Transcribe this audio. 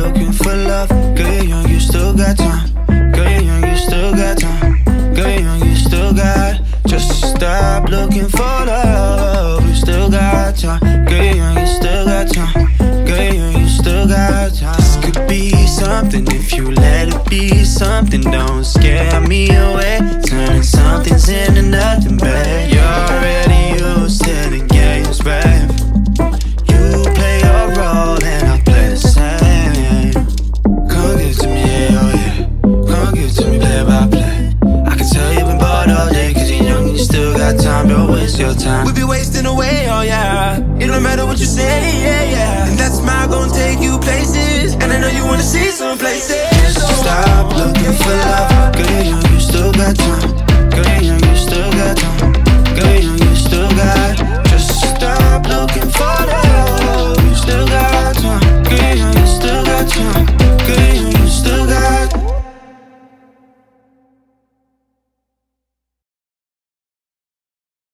looking for love. Girl, you're young, you still got time. Girl, you're young, you still got time. Girl, you're young, you still got. Just stop looking for love. You still got time. Girl, you're young, you still got time. Girl, you're young, you still got time. This could be something if you let it be something. Don't scare me away. Turning something's into nothing, babe. Time, don't waste your time. We be wasting away, oh yeah. It don't matter what you say, yeah, yeah. And that smile gonna take you places. And I know you wanna see some places.